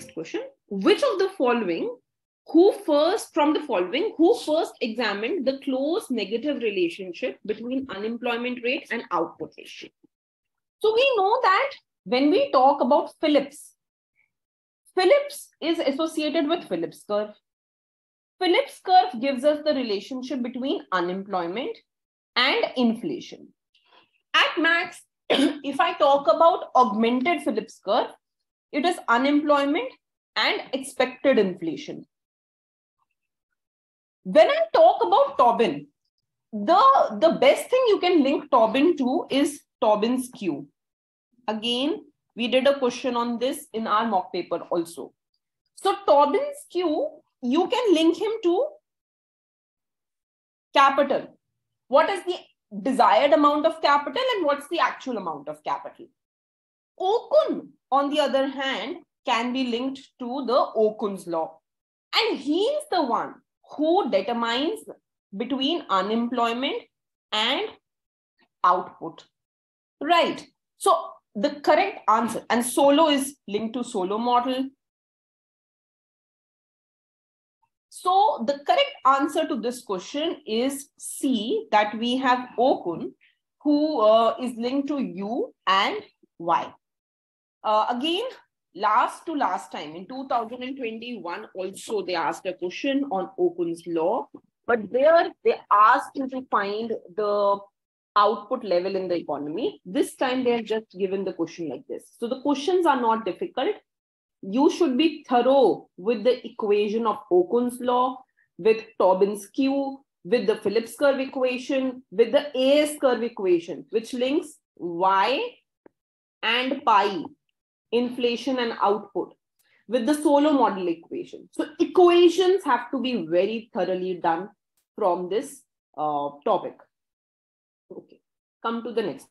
next question. Which of the following, who first, from the following, who first examined the close negative relationship between unemployment rate and output ratio? So we know that when we talk about Phillips, Phillips is associated with Phillips curve. Phillips curve gives us the relationship between unemployment and inflation. At max, if I talk about augmented Phillips curve, it is unemployment and expected inflation. When I talk about Tobin, the, the best thing you can link Tobin to is Tobin's Q. Again, we did a question on this in our mock paper also. So Tobin's Q, you can link him to capital. What is the desired amount of capital and what's the actual amount of capital? Okun, on the other hand, can be linked to the Okun's law. And he's the one who determines between unemployment and output. Right. So the correct answer, and Solow is linked to Solow model. So the correct answer to this question is C, that we have Okun, who uh, is linked to U and Y. Uh, again, last to last time in 2021, also they asked a question on Okun's law, but there they asked you to find the output level in the economy. This time they have just given the question like this. So the questions are not difficult. You should be thorough with the equation of Okun's law, with Tobin's Q, with the Phillips curve equation, with the AS curve equation, which links Y and pi inflation and output with the Solow model equation. So equations have to be very thoroughly done from this uh, topic. Okay, come to the next.